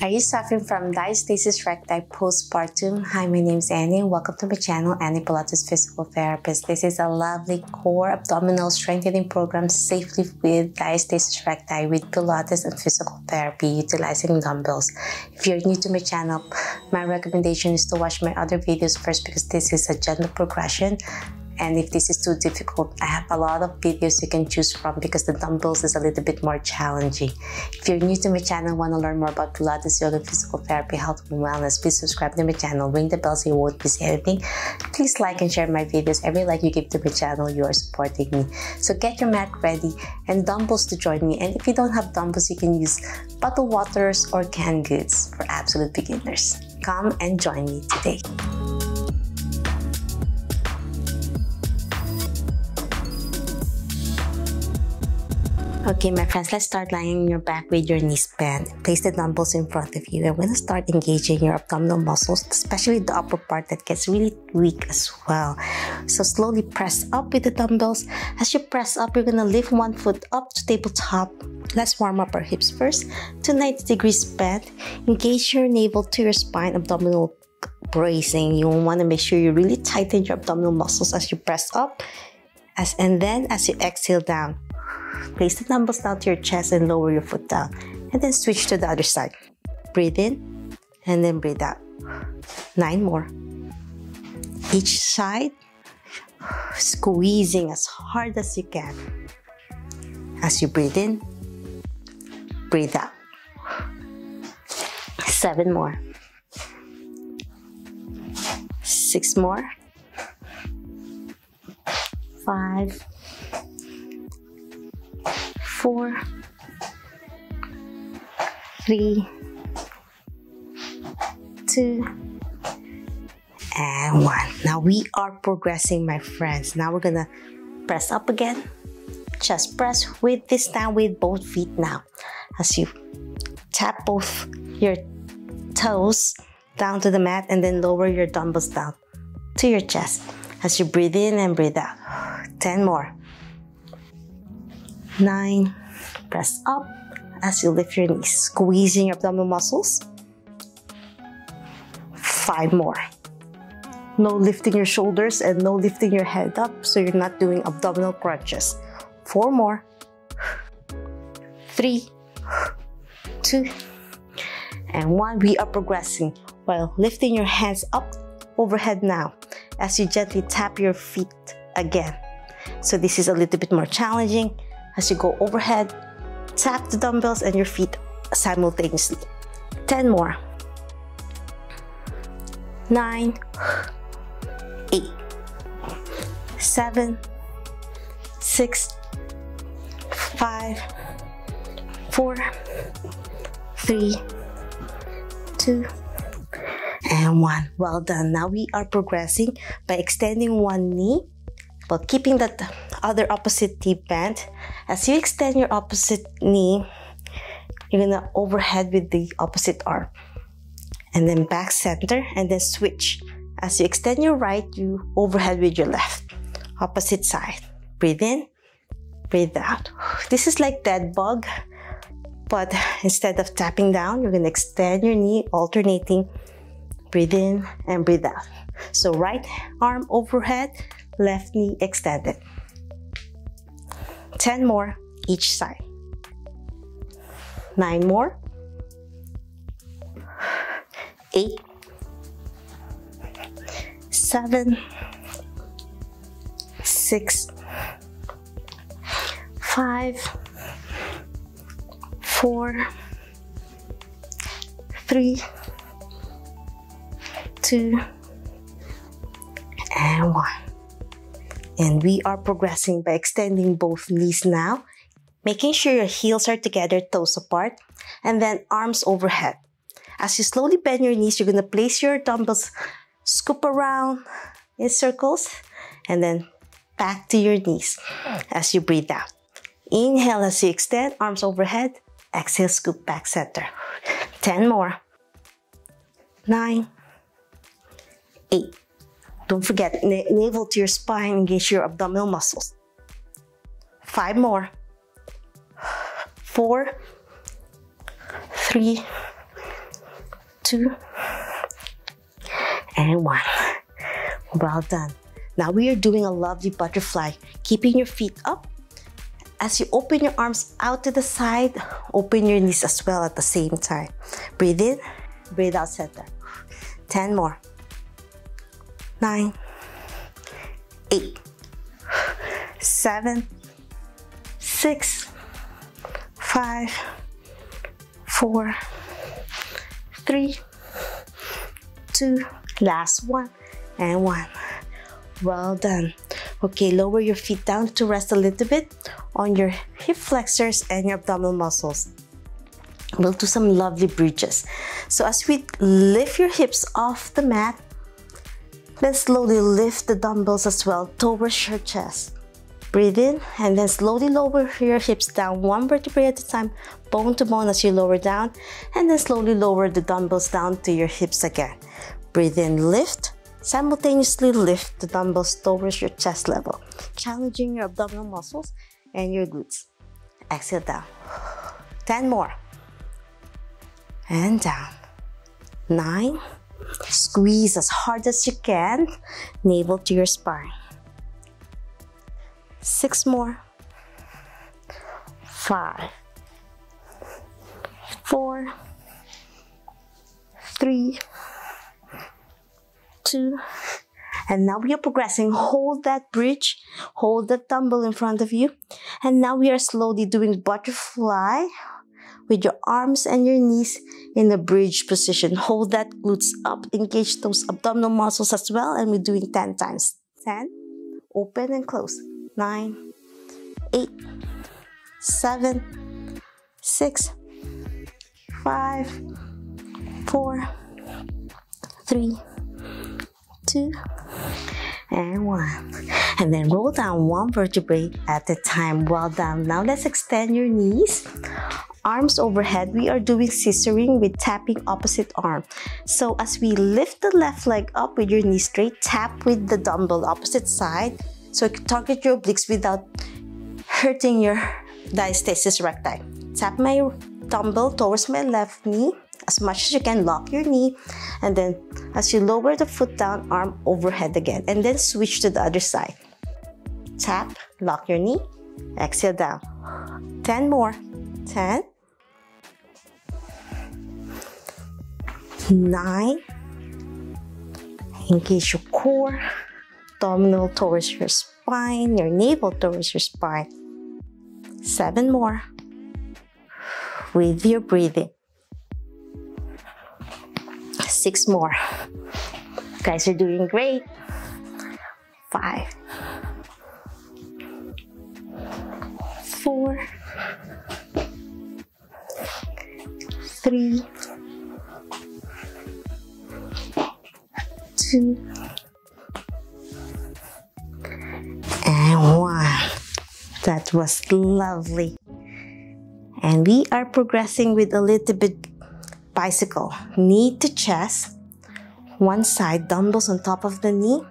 Are you suffering from diastasis recti postpartum? Hi, my name is Annie and welcome to my channel, Annie Pilates Physical Therapist. This is a lovely core abdominal strengthening program safely with diastasis recti with Pilates and physical therapy utilizing dumbbells. If you're new to my channel, my recommendation is to watch my other videos first because this is a gentle progression and if this is too difficult, I have a lot of videos you can choose from because the dumbbells is a little bit more challenging. If you're new to my channel want to learn more about Pilates, yoga, physical therapy, health, and wellness, please subscribe to my channel, ring the bell so you won't miss anything. Please like and share my videos. Every like you give to my channel, you are supporting me. So get your mat ready and dumbbells to join me. And if you don't have dumbbells, you can use bottled waters or canned goods for absolute beginners. Come and join me today. Okay, my friends, let's start lying on your back with your knees bent. Place the dumbbells in front of you. And we're gonna start engaging your abdominal muscles, especially the upper part that gets really weak as well. So slowly press up with the dumbbells. As you press up, you're gonna lift one foot up to tabletop. Let's warm up our hips first to 90 degrees bent. Engage your navel to your spine, abdominal bracing. You want to make sure you really tighten your abdominal muscles as you press up. As and then as you exhale down, Place the dumbbells down to your chest and lower your foot down. And then switch to the other side. Breathe in and then breathe out. Nine more. Each side, squeezing as hard as you can. As you breathe in, breathe out. Seven more. Six more. Five four, three, two, and one. Now we are progressing, my friends. Now we're gonna press up again. Just press with this time with both feet now. As you tap both your toes down to the mat and then lower your dumbbells down to your chest as you breathe in and breathe out. 10 more nine. Press up as you lift your knees, squeezing your abdominal muscles. Five more. No lifting your shoulders and no lifting your head up so you're not doing abdominal crunches. Four more. Three, two, and one. We are progressing while lifting your hands up overhead now as you gently tap your feet again. So this is a little bit more challenging as you go overhead, tap the dumbbells and your feet simultaneously. 10 more. 9, 8, 7, 6, 5, 4, 3, 2, and 1. Well done. Now we are progressing by extending one knee while keeping that other opposite knee bent. As you extend your opposite knee, you're gonna overhead with the opposite arm. And then back center and then switch. As you extend your right, you overhead with your left. Opposite side. Breathe in, breathe out. This is like dead bug, but instead of tapping down, you're gonna extend your knee, alternating. Breathe in and breathe out. So right arm overhead, left knee extended. 10 more each side. 9 more. 8 7 6 5 4 3 2 and 1 and we are progressing by extending both knees now, making sure your heels are together, toes apart, and then arms overhead. As you slowly bend your knees, you're gonna place your dumbbells, scoop around in circles, and then back to your knees as you breathe out. Inhale as you extend, arms overhead. Exhale, scoop back center. 10 more. 9, 8, don't forget, na navel to your spine, engage your abdominal muscles. Five more. Four, three, two, and one. Well done. Now we are doing a lovely butterfly, keeping your feet up. As you open your arms out to the side, open your knees as well at the same time. Breathe in, breathe out center. 10 more. 9, 8, 7, 6, 5, 4, 3, 2, last one, and 1. Well done. Okay, lower your feet down to rest a little bit on your hip flexors and your abdominal muscles. We'll do some lovely bridges. So as we lift your hips off the mat, then slowly lift the dumbbells as well towards your chest. Breathe in and then slowly lower your hips down one vertebrae at a time, bone to bone as you lower down, and then slowly lower the dumbbells down to your hips again. Breathe in, lift, simultaneously lift the dumbbells towards your chest level, challenging your abdominal muscles and your glutes. Exhale down. 10 more. And down. 9. Squeeze as hard as you can, navel to your spine. Six more. Five. Four. Three. Two. And now we are progressing. Hold that bridge. Hold the dumbbell in front of you. And now we are slowly doing butterfly with your arms and your knees in a bridge position. Hold that glutes up, engage those abdominal muscles as well, and we're doing 10 times. 10, open and close. 9, 8, 7, 6, 5, 4, 3, 2, and 1. And then roll down one vertebrae at a time. Well done. Now let's extend your knees arms overhead, we are doing scissoring with tapping opposite arm. So as we lift the left leg up with your knee straight, tap with the dumbbell opposite side. So you can target your obliques without hurting your diastasis recti. Tap my dumbbell towards my left knee as much as you can. Lock your knee and then as you lower the foot down, arm overhead again and then switch to the other side. Tap, lock your knee, exhale down. 10 more. 10, nine. Engage your core, abdominal towards your spine, your navel towards your spine. Seven more with your breathing. Six more. You guys are doing great. Five, four, three, two, and one. That was lovely. And we are progressing with a little bit bicycle. Knee to chest, one side, dumbbells on top of the knee,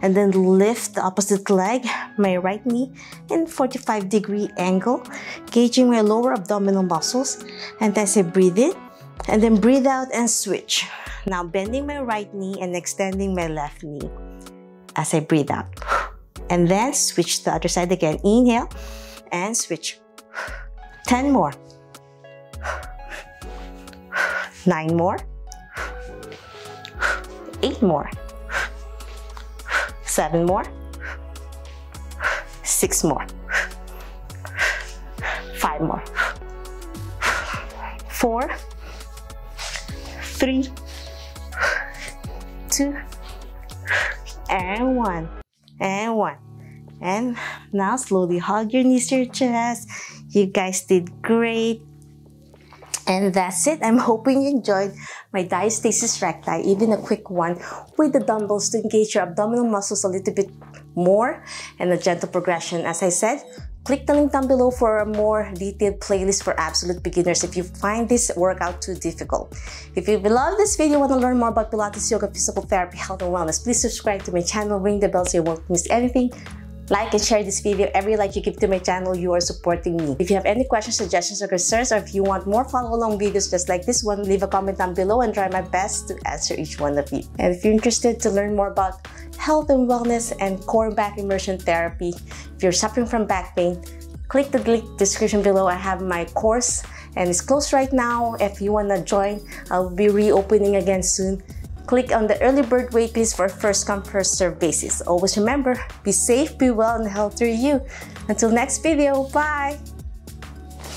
and then lift the opposite leg, my right knee, in 45 degree angle, gauging my lower abdominal muscles. And as I breathe in, and then breathe out and switch. Now bending my right knee and extending my left knee as I breathe out. And then switch to the other side again. Inhale and switch. 10 more. 9 more. 8 more. 7 more. 6 more. 5 more. 4 3 2 and 1 and 1 and now slowly hug your knees to your chest. You guys did great. And that's it. I'm hoping you enjoyed my diastasis recti. Even a quick one with the dumbbells to engage your abdominal muscles a little bit more and a gentle progression. As i said Click the link down below for a more detailed playlist for absolute beginners if you find this workout too difficult. If you love this video want to learn more about Pilates, yoga, physical therapy, health, and wellness, please subscribe to my channel, ring the bell so you won't miss anything. Like and share this video. Every like you give to my channel, you are supporting me. If you have any questions, suggestions, or concerns, or if you want more follow-along videos just like this one, leave a comment down below and try my best to answer each one of you. And if you're interested to learn more about health and wellness and core back immersion therapy, if you're suffering from back pain, click the link description below. I have my course and it's closed right now. If you want to join, I'll be reopening again soon. Click on the early bird waitlist for first come first serve basis. Always remember, be safe, be well, and healthy you. Until next video, bye!